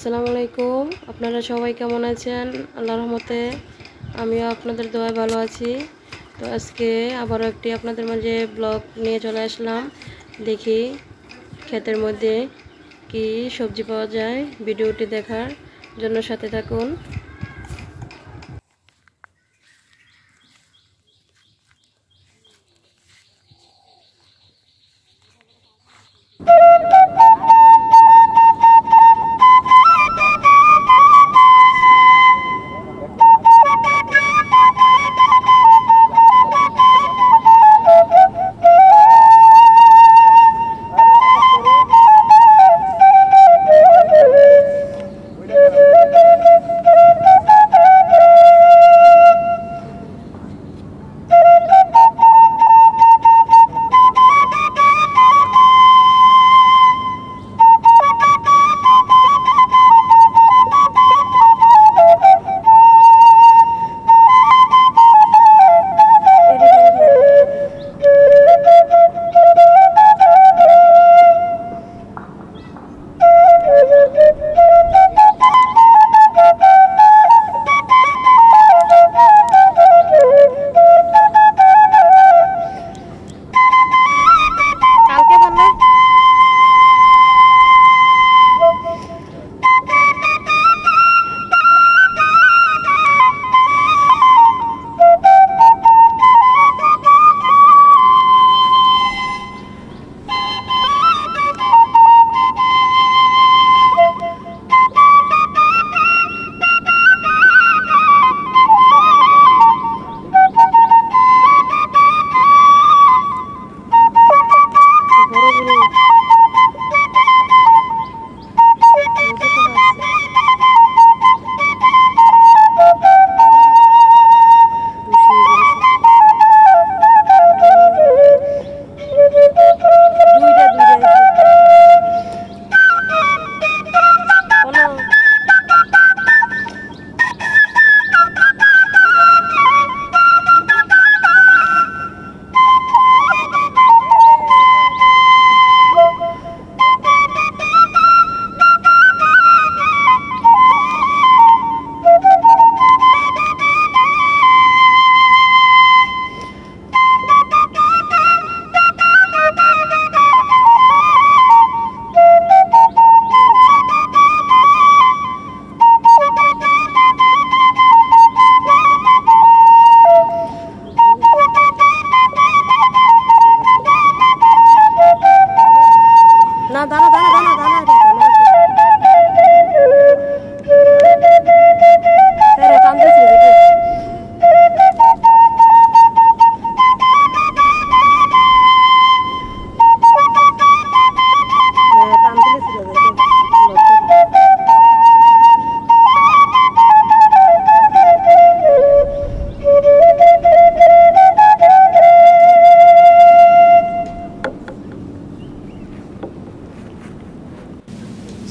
আসসালামু আলাইকুম। আপনারা সবাই কেমন আছেন? আল্লাহ রহমতে আমিও আপনাদের দোয়ায় ভালো আছি। তো আজকে আবারও একটি আপনাদের মাঝে ব্লগ নিয়ে চলে আসলাম। দেখি ক্ষেতের মধ্যে কি সবজি পাওয়া যায়, ভিডিওটি দেখার জন্য সাথে থাকুন।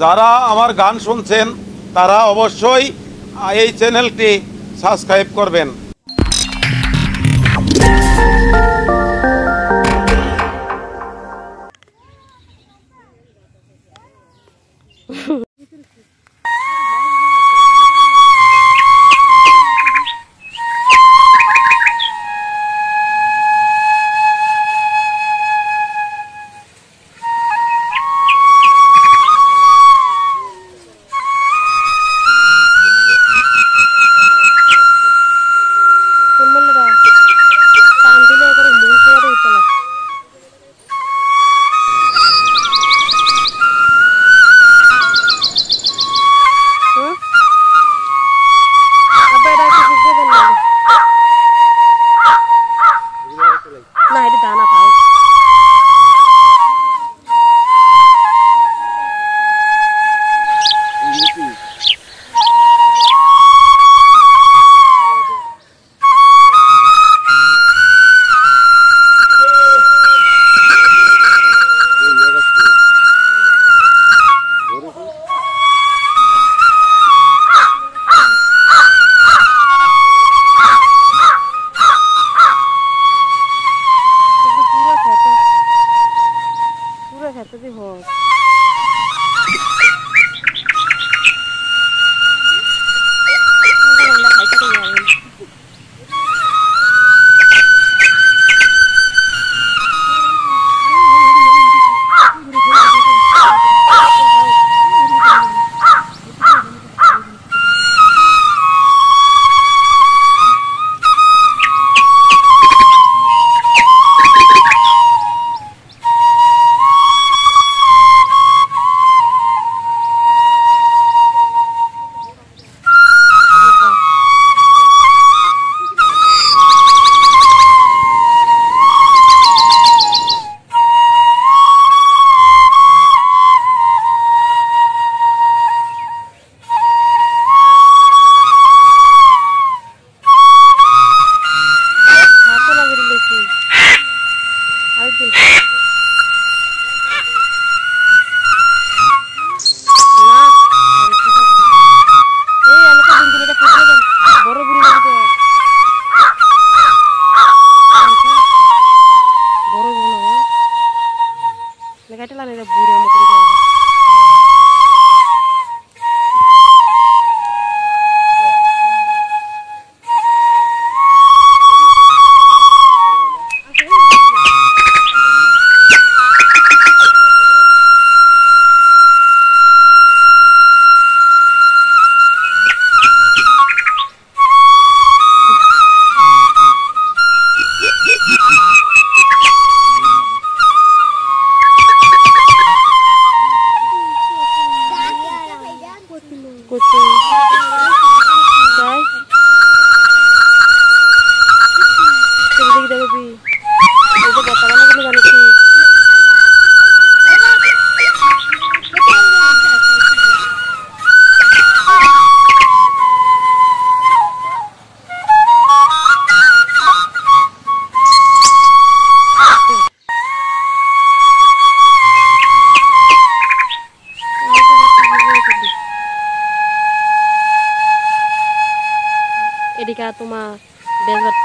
যারা আমার গান শুনছেন তারা অবশ্যই এই চ্যানেলটি সাবস্ক্রাইব করবেন। para tomar benzo